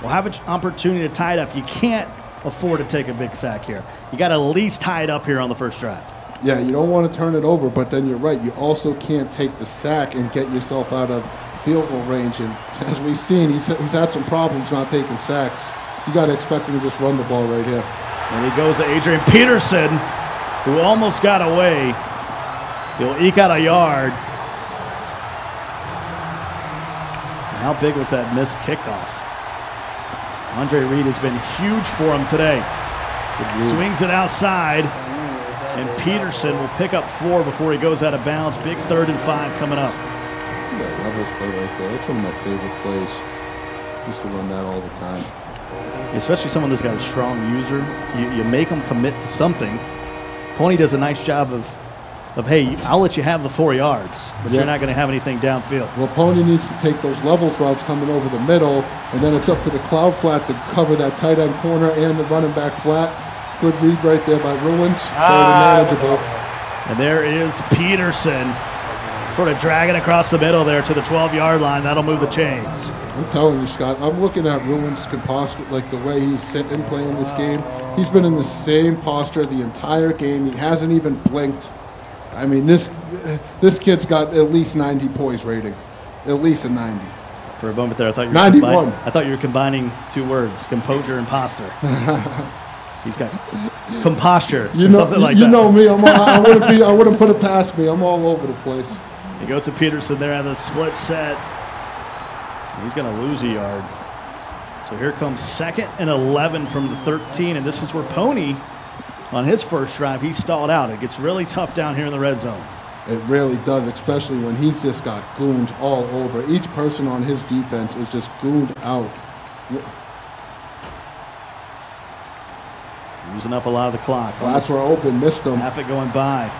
We'll have an opportunity to tie it up. You can't afford to take a big sack here. You got to at least tie it up here on the first drive. Yeah, you don't want to turn it over, but then you're right. You also can't take the sack and get yourself out of field goal range. And as we've seen, he's, he's had some problems not taking sacks. You got to expect him to just run the ball right here. And he goes to Adrian Peterson, who almost got away. He'll eke out a yard. How big was that missed kickoff? Andre Reed has been huge for him today. Swings it outside, and Peterson will pick up four before he goes out of bounds. Big third and five coming up. That levels play right there. That's one of my favorite plays. Used to run that all the time. Especially someone that's got a strong user. You, you make them commit to something. Pony does a nice job of of hey, I'll let you have the four yards, but you're not going to have anything downfield. Well, Pony needs to take those levels routes coming over the middle, and then it's up to the cloud flat to cover that tight end corner and the running back flat. Good read right there by Ruins. Ah, manageable. And there is Peterson, sort of dragging across the middle there to the 12-yard line. That'll move the chains. I'm telling you, Scott. I'm looking at Ruins' posture, like the way he's sitting playing this game. He's been in the same posture the entire game. He hasn't even blinked. I mean, this this kid's got at least 90 poise rating, at least a 90. For a moment there, I thought you were 91. I thought you were combining two words: composure and posture. He's got composure. You know, something like that. you that. know me. I'm, I wouldn't be. I wouldn't put it past me. I'm all over the place. He goes to Peterson there at the split set. He's going to lose a yard. So here comes second and 11 from the 13, and this is where Pony on his first drive, he stalled out. It gets really tough down here in the red zone. It really does, especially when he's just got goons all over. Each person on his defense is just gooned out. Using up a lot of the clock. Last were open, missed them. Half it going by.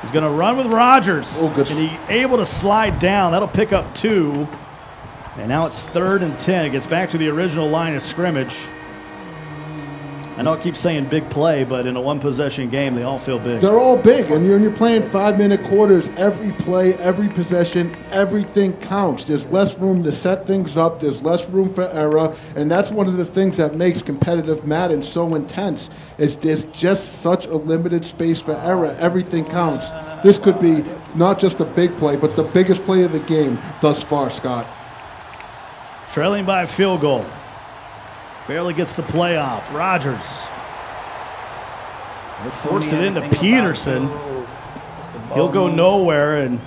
He's going to run with Rodgers. Oh, good. And he able to slide down. That'll pick up two. And now it's third and 10. It gets back to the original line of scrimmage. I know I keep saying big play, but in a one possession game, they all feel big. They're all big, and you're, you're playing five minute quarters. Every play, every possession, everything counts. There's less room to set things up, there's less room for error, and that's one of the things that makes competitive Madden so intense. Is there's just such a limited space for error. Everything counts. This could be not just a big play, but the biggest play of the game thus far, Scott. Trailing by a field goal. Barely gets the playoff. Rodgers. They force it into Peterson. He'll go nowhere, and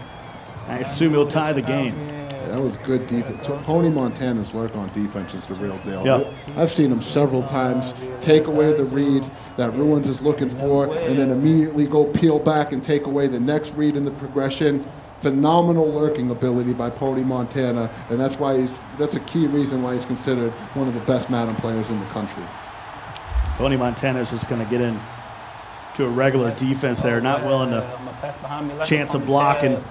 I assume he'll tie the game. Yeah, that was good defense. Pony Montana's work on defense is the real deal. Yeah. I've seen him several times take away the read that Ruins is looking for, and then immediately go peel back and take away the next read in the progression phenomenal lurking ability by Pony Montana, and that's why he's that's a key reason why he's considered one of the best Madden players in the country. Pony Montana is just going to get in to a regular defense there, not willing to chance a block and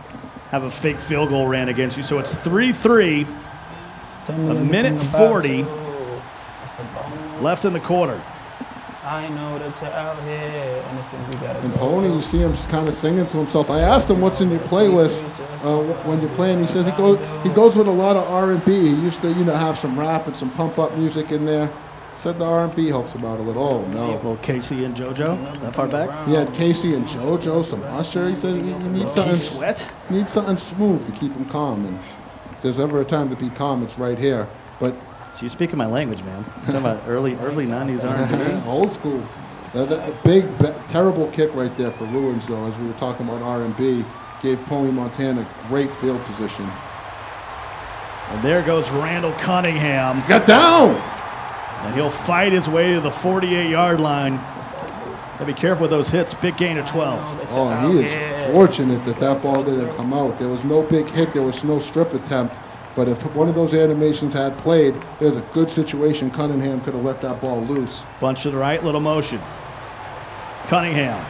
have a fake field goal ran against you. So it's 3-3, a minute 40 left in the quarter. I know that you're out here, and it's things we gotta And Pony, you see him kind of singing to himself. I asked him what's in your playlist uh, when you're playing. He says he goes he goes with a lot of R&B. He used to you know have some rap and some pump up music in there. Said the R&B helps him out a little. Oh no. Well, K-Ci and JoJo that far back. He had K-Ci and JoJo, some Usher. He said you need something. Sweat. Need something smooth to keep him calm. And if there's ever a time to be calm, it's right here. But so you're speaking my language, man. Talking about early early '90s R&B. Old school. The, the, the big, be, terrible kick right there for Ruins, though, as we were talking about R&B, gave Pony Montana great field position. And there goes Randall Cunningham. Get down! And he'll fight his way to the 48-yard line. Gotta be careful with those hits. Big gain of 12. Oh, oh he is fortunate that that ball didn't come out. There was no big hit. There was no strip attempt. But if one of those animations had played, there's a good situation. Cunningham could have let that ball loose. Bunch to the right, little motion. Cunningham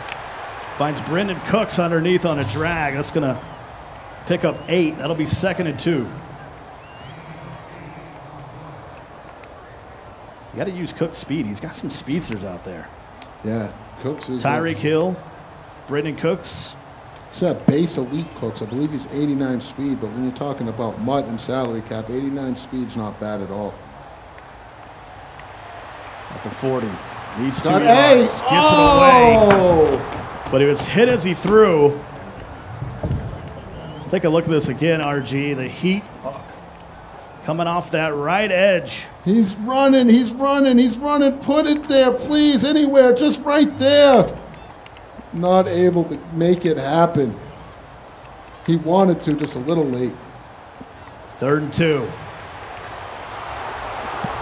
finds Brandin Cooks underneath on a drag. That's going to pick up eight. That'll be second and two. You got to use Cook's speed. He's got some speedsters out there. Yeah, Cooks is. Tyreek Hill, Brandin Cooks. It's that base elite Cooks. I believe he's 89 speed, but when you're talking about mud and salary cap, 89 speed's not bad at all. At the 40. Needs two Got yards. Gets oh! it away. Oh! But he was hit as he threw. Take a look at this again, RG. The heat coming off that right edge. He's running, he's running, he's running. Put it there, please, anywhere, just right there. Not able to make it happen. He wanted to, just a little late. Third and two.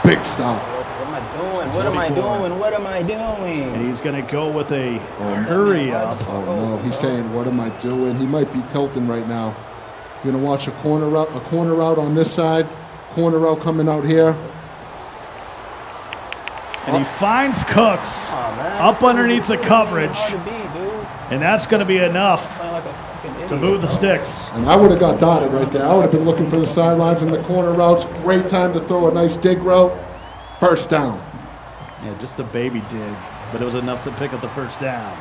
Big stop. What am I doing? What am I doing? What am I doing? And he's going to go with a oh, hurry up. Oh no, he's saying, "What am I doing?" He might be tilting right now. You're gonna watch a corner route, a corner route on this side, corner route coming out here. And he finds Cooks Oh, up underneath the this is coverage, hard to beat, dude. And that's going to be enough Playing like a fucking to move the sticks. And I would have got dotted right there. I would have been looking for the sidelines and the corner routes. Great time to throw a nice dig route. First down. Yeah, just a baby dig, but it was enough to pick up the first down.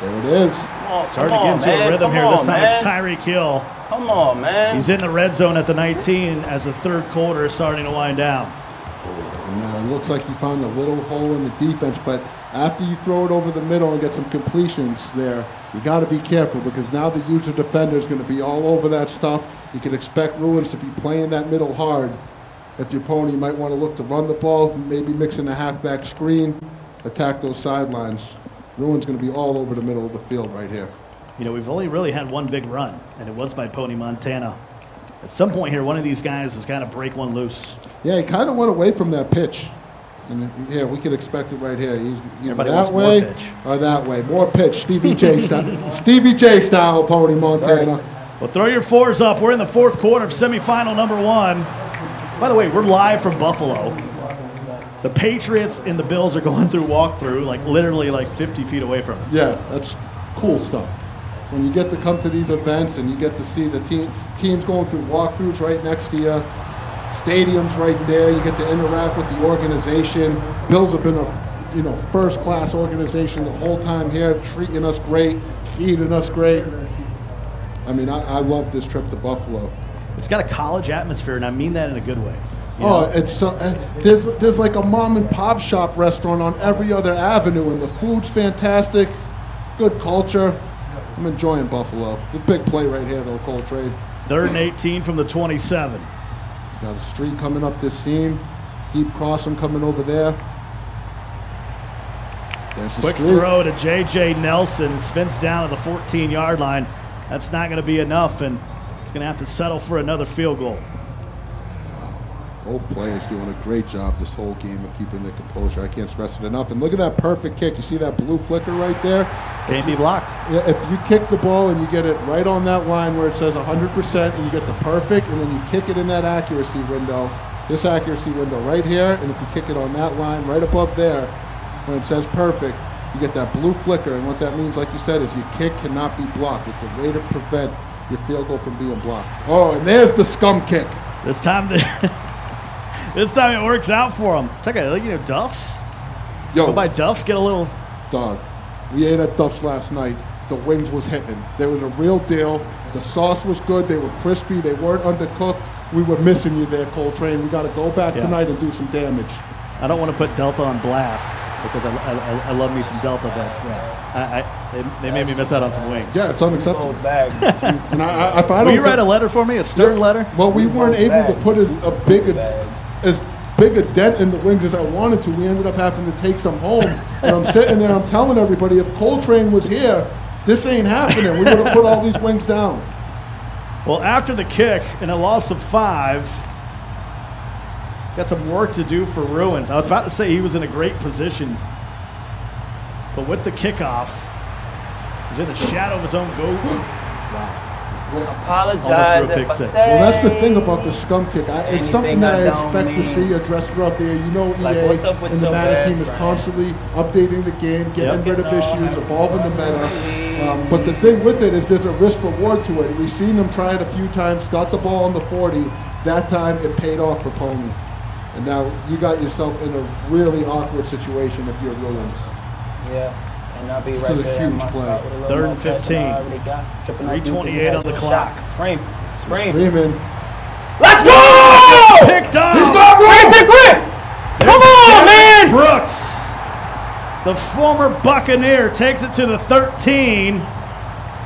There it is. Come on, Starting to get into man. a rhythm Come here. on, This time man. it's Tyreek Hill. Come on, man. He's in the red zone at the 19 as the third quarter is starting to wind down. Looks like he found a little hole in the defense, but after you throw it over the middle and get some completions there, you got to be careful because now the user defender is going to be all over that stuff. You can expect Ruins to be playing that middle hard. If your pony might want to look to run the ball, maybe mix in a halfback screen, attack those sidelines. Ruins going to be all over the middle of the field right here. You know, we've only really had one big run, and it was by Pony Montana. At some point here, one of these guys has got to break one loose. Yeah, he kind of went away from that pitch. And uh, here, we can expect it right here. He's either Everybody wants that more way pitch. or that way. More pitch. Stevie J style. Stevie J style, Pony Montana. Well, throw your fours up. We're in the fourth quarter of semifinal number one. By the way, we're live from Buffalo. The Patriots and the Bills are going through walkthrough, like literally like 50 feet away from us. Yeah, that's cool stuff. When you get to come to these events and you get to see the team teams going through walkthroughs right next to you, stadiums right there, you get to interact with the organization. Bills have been a you know first class organization the whole time here, treating us great, feeding us great. I mean, I, I love this trip to Buffalo. It's got a college atmosphere, and I mean that in a good way. You Oh, know? it's so, uh, there's there's like a mom and pop shop restaurant on every other avenue, and the food's fantastic, good culture. I'm enjoying Buffalo. The big play right here, though, Coltrane. Third and 18 from the 27. Got a street coming up this seam, deep crossing coming over there. There's the Quick street. throw to J.J. Nelson, spins down to the 14 yard line. That's not going to be enough, and he's going to have to settle for another field goal. Both players doing a great job this whole game of keeping their composure. I can't stress it enough. And look at that perfect kick. You see that blue flicker right there? Can't be blocked. Yeah, if you kick the ball and you get it right on that line where it says 100% and you get the perfect and then you kick it in that accuracy window, this accuracy window right here, and if you kick it on that line right above there, when it says perfect, you get that blue flicker. And what that means, like you said, is your kick cannot be blocked. It's a way to prevent your field goal from being blocked. Oh, and there's the scum kick. This time, the, this time it works out for him. Check out, you know, Duff's. Yo, Go by Duff's, get a little. dog. We ate at Duff's last night. The wings was hitting. They were the real deal. The sauce was good. They were crispy. They weren't undercooked. We were missing you there, Coltrane. We got to go back Yeah. tonight and do some damage. I don't want to put Delta on blast because I, I, I love me some Delta, but yeah, I, I, they, they made me miss out on some wings. Yeah, it's unacceptable. bag. And I, I, if I Will don't you write a letter for me, a stern letter? Well, we weren't Both able to put as a big a, Bag. As big a dent in the wings as I wanted to. We ended up having to take some home. And I'm sitting there, I'm telling everybody, if Coltrane was here, this ain't happening. We would have put all these wings down. Well, after the kick and a loss of five, got some work to do for Ruins. I was about to say he was in a great position, but with the kickoff, he's in the shadow of his own goal. Wow. Apologize Almost threw if I say Well, that's the thing about the scum kick. I, it's something that I I don't expect to see addressed throughout the year. You know, EA what's up with and the your Madden team is friend? constantly updating the game, getting Yep. rid of You issues, evolving the meta. Um, but the thing with it is there's a risk reward to it. We've seen them try it a few times, got the ball on the 40. That time it paid off for Pony. And now you got yourself in a really awkward situation if you're Ruins. Yeah. And I'll be right is a there huge play. spot with a little Third and 15. I already got. Tripping off you 3:28 on the clock. your shot. Scream. Scream. Screaming. Let's go! Picked off. He's not Bring it to grip! Come on, man! Brooks, the former Buccaneer, takes it to the 13.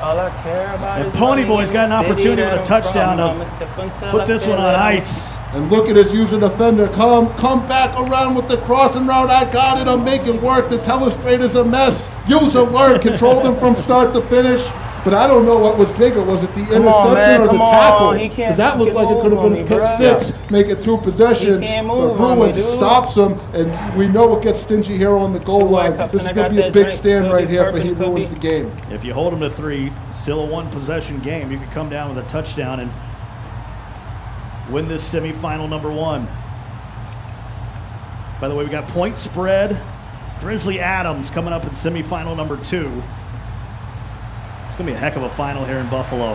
All I care about And is Pony money Boy's in got an opportunity with a I'm touchdown from. to I'ma sip until Put this one on ice. And look at his user defender. Come, come back around with the crossing route. I got it. I'm making work. The telestrator's a mess. User word, Control them from start to finish. But I don't know what was bigger. Was it the Come interception man, or the on. tackle? Because that looked like it could have been a pick me, bruh. six, make it two possessions. can't But move on me, Bruins stops him, and we know it gets stingy here on the goal Two line. This is going to be a big drink. stand right here for perfect, he could ruins the game. If you hold them to three, still a one possession game, you could come down with a touchdown and win this semifinal number one. By the way, we got point spread. Grizzly Adams coming up in semifinal number two. It's going to be a heck of a final here in Buffalo.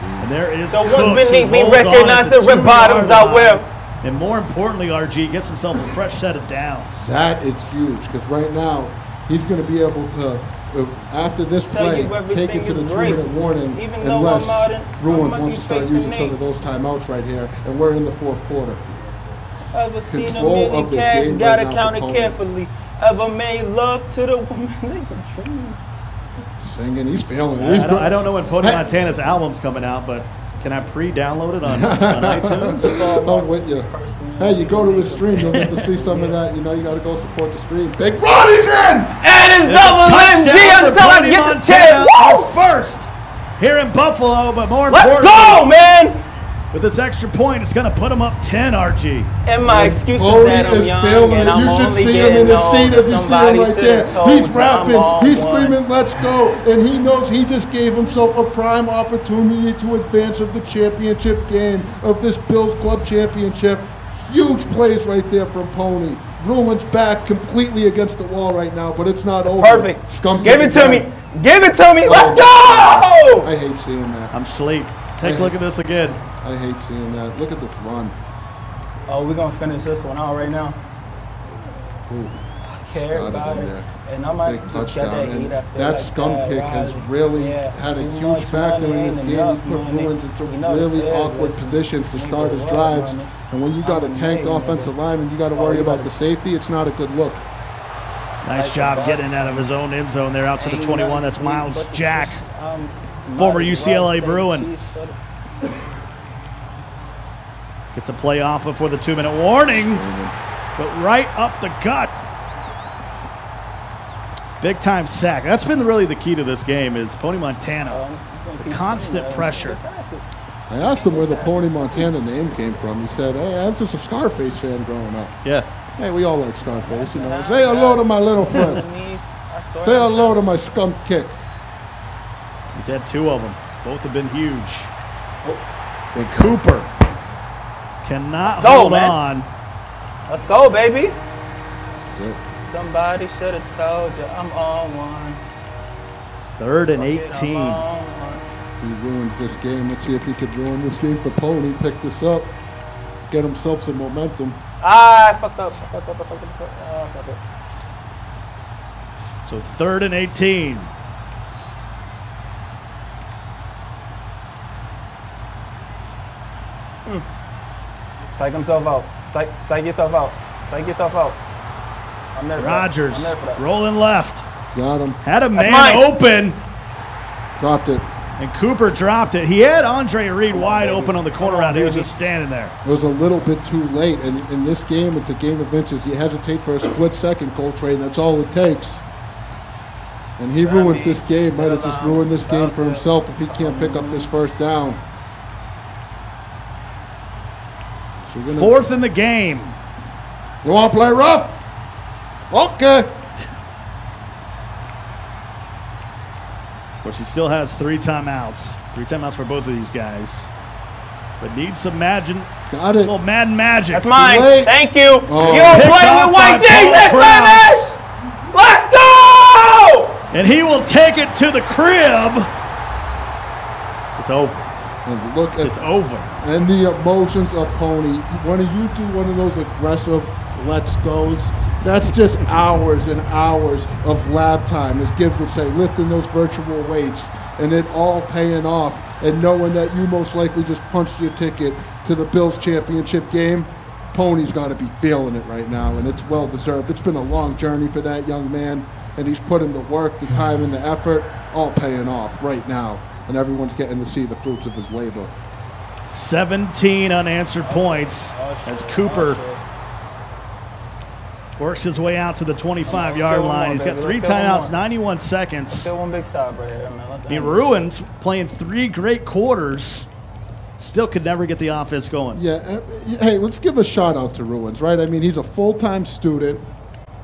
And there is The ones Cooks, who beneath me holds recognize the red two-yard bottoms out line. there. And more importantly, RG gets himself a fresh set of downs. That is huge because right now he's going to be able to, uh, after this play, take it to the is great. two-minute warning Even unless I'm out in- Ruins wants to start using some of those timeouts right here, and we're in the fourth quarter. Ever seen a Control million of the cash, game gotta right now count it carefully. Ever made love to the woman? Nigga, dreams. Singing, he's feeling it. I He's don't, I don't know when Pony Montana's album's coming out, but can I pre-download it on, on iTunes? I'm with you. Hey, you go to his stream, you'll get to see some of that. You know, you got to go support the stream. Big Ronnie's in! And it's There's a double MG until I Pony get the Montana, chance. our first here in Buffalo, but more Let's importantly, go, man! With this extra point, it's going to put him up 10, RG. And my excuse is that I'm is young and. I'm You should only see him in getting his seat as you see him Somebody right should've there. He's me rapping, all he's one. screaming, let's go. And he knows he just gave himself a prime opportunity to advance of the championship game of this Bills Club championship. Huge plays right there from Pony. Ruin's back completely against the wall right now, but it's not over. Perfect. Scum Give it to me. Give it to me. Let's Oh. go. I hate seeing that. I'm sleep. Take a look at this again. I hate seeing that. Look at this run. Oh, we're gonna finish this one out right now. Ooh. Care about it. And I might Big just get touchdown. that And heat. I feel that like scum that, kick has really Yeah, had a too huge factor in this game. enough He's put. Bruins into You know really awkward listen. positions to start his drives. money? And when you got a I'm tanked made, offensive nigga. line and you got to Oh, worry you about the safety, it's not a good look. Nice job getting out of his own end zone there out to the 21. That's Myles Jack. Um, former UCLA well say Bruin. Cheese for the- Gets a play off before the two minute warning, but right up the gut. Big time sack. That's been really the key to this game is Pony Montana. The constant pressure. I asked him where the Pony Montana name came from. He said, hey, I was just a Scarface fan growing up. Yeah. Hey, we all like Scarface, you know. Say hello to my little friend. Say hello to my skunk kick. He's had two of them. Both have been huge. Big Cooper cannot go, hold man. on. Let's go, baby. Somebody should have told you I'm on one. Third and Fuck 18. on. He ruins this game. Let's see if he could ruin this game for Pony. Pick this up. Get himself some momentum. Ah, I fucked up. I fucked up. I fucked up. I fucked up. Ah, fuck it. So third and 18. Psych himself out. Psych, psych yourself out. Psych yourself out. I'm there for that. Rodgers I'm there for that. rolling left. Got him. Had a man open, Dropped it. and Cooper dropped it. He had Andre Reed wide open on the corner route. He was just standing there. It was a little bit too late. And in this game, it's a game of inches. You hesitate for a split second, Coltrane. That's all it takes. And he ruins this game. Might have just ruined this game for himself if he can't pick up this first down. So you're gonna- Fourth in the game. You want to play rough? Okay. Of course, he still has three timeouts. Three timeouts for both of these guys. But needs some magic, Got a it. little Madden magic. That's mine. Wait. Thank you. Oh. You don't play off with by white Jesus, Paul Let's go. And he will take it to the crib. It's over. And look at It's over. and the emotions of Pony. When you do one of those aggressive let's goes, that's just hours and hours of lab time, as Gibbs would say, lifting those virtual weights, and it all paying off, and knowing that you most likely just punched your ticket to the Bills championship game. Pony's got to be feeling it right now, and it's well deserved. It's been a long journey for that young man, and he's put in the work, the time, and the effort, all paying off right now, and everyone's getting to see the fruits of his labor. 17 unanswered points as Cooper works his way out to the 25 yard line. He's got three Let's go one timeouts, 91 seconds. Still one big stop right here, man. Let's I mean, end this Ruins playing three great quarters, still could never get the offense going. Yeah, uh, hey, let's give a shout out to Ruins, right? I mean, he's a full time student.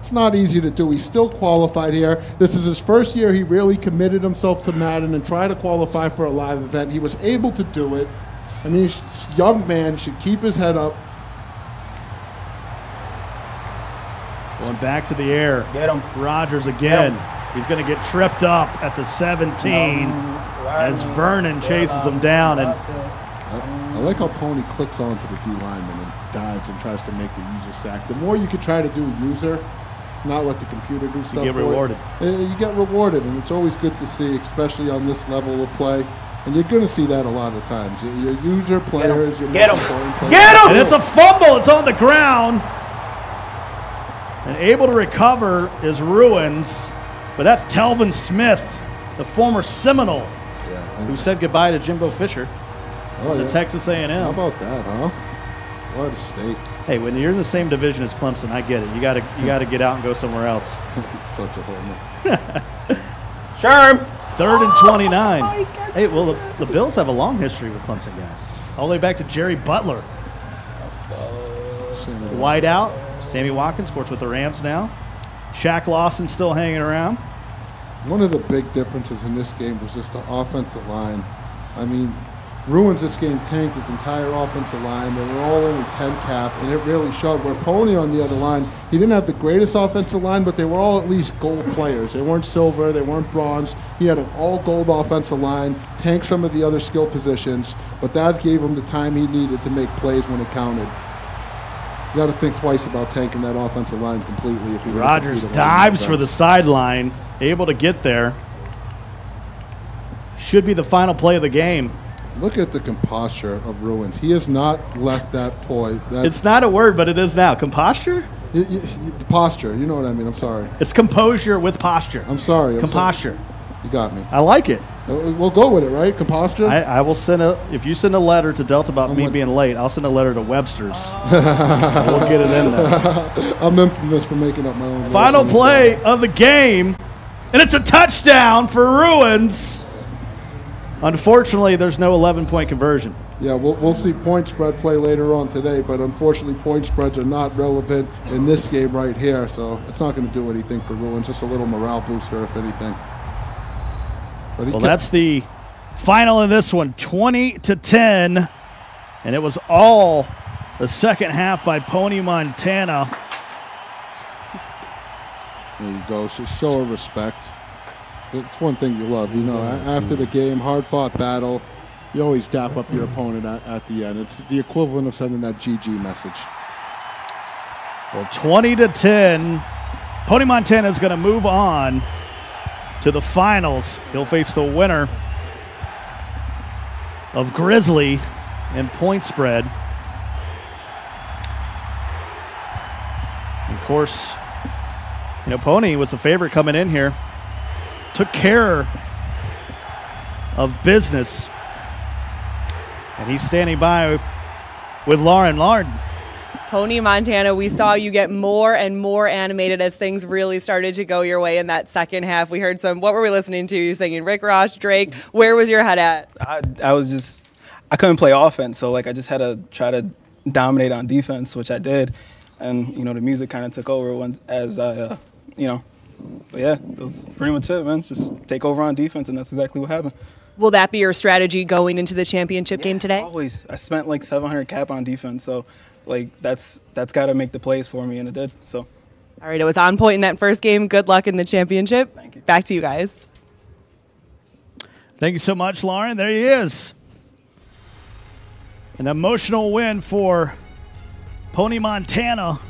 It's not easy to do. He's still qualified here. This is his first year. He really committed himself to Madden and tried to qualify for a live event. He was able to do it. I mean, this young man should keep his head up. Going back to the air. Get him. Rodgers again. He's going to get tripped up at the 17 as Vernon chases him down. And I, I like how Pony clicks onto the D lineman and dives and tries to make the user sack. The more you can try to do user, not let the computer do stuff. You get for it, rewarded. uh, you get rewarded, and it's always good to see, especially on this level of play. And you're going to see that a lot of times. Your your user players, your Get most him. important players. Get him. And it's a fumble. It's on the ground. And able to recover is Ruins. But that's Telvin Smith, the former Seminole, Yeah, who said goodbye to Jimbo Fisher oh, to yeah. Texas A&M. How about that, huh? What a state. Hey, when you're in the same division as Clemson, I get it. You got to you got to get out and go somewhere else. Such a homer. Sherm. Third and 29. Hey, well, the, the Bills have a long history with Clemson guys. All the way back to Jerry Butler. Wide out. Sammy Watkins course with the Rams now. Shaq Lawson still hanging around. One of the big differences in this game was just the offensive line. I mean, Ruins this game tanked his entire offensive line. They were all only 10 cap, and it really showed. Where Pony on the other line, he didn't have the greatest offensive line, but they were all at least gold players. They weren't silver, they weren't bronze. He had an all gold offensive line, tanked some of the other skill positions, but that gave him the time he needed to make plays when it counted. You got to think twice about tanking that offensive line completely. If you Rodgers dives for the sideline, able to get there. Should be the final play of the game. Look at the composure of Ruins. He has not left that poi. That it's not a word, but it is now. Composure? Y- y- the posture. You know what I mean. I'm sorry. It's composure with posture. I'm sorry. I'm composture. Sorry. You got me. I like it. Uh, we'll go with it, right? Composture. I, I, will send a. If you send a letter to Delta about I'm me being late, I'll send a letter to Webster's. we'll get it in there. I'm infamous for making up my own. Final play of the game, and it's a touchdown for Ruins. Unfortunately, there's no 11 point conversion. Yeah, we'll, we'll see point spread play later on today, but unfortunately, point spreads are not relevant in this game right here, so it's not going to do anything for Ruins. Just a little morale booster, if anything. well, that's the final in this one 20 to 10, and it was all the second half by Pony Montana. There you go. So show of respect it's one thing you love. You know, after the mm. game, hard fought battle, you always dap up your opponent at, at the end. It's the equivalent of sending that GG message. Well, 20 to 10. Pony Montana is going to move on to the finals. He'll face the winner of Grizzly in point spread. Of course, you know, Pony was the favorite coming in here took care of business. And he's standing by with Lauren. Lauren. Pony Montana, we saw you get more and more animated as things really started to go your way in that second half. We heard some, what were we listening to? You singing Rick Ross, Drake. Where was your head at? I, I was just, I couldn't play offense. So, like, I just had to try to dominate on defense, which I did. And, you know, the music kind of took over when, as I, uh, you know, but yeah, that was pretty much it, man. Just take over on defense, and that's exactly what happened. Will that be your strategy going into the championship yeah, game today? Always. I spent like 700 cap on defense, so like that's that's got to make the plays for me, and it did. So. All right, it was on point in that first game. Good luck in the championship. Thank you. Back to you guys. Thank you so much, Lauren. There he is. An emotional win for Pony Montana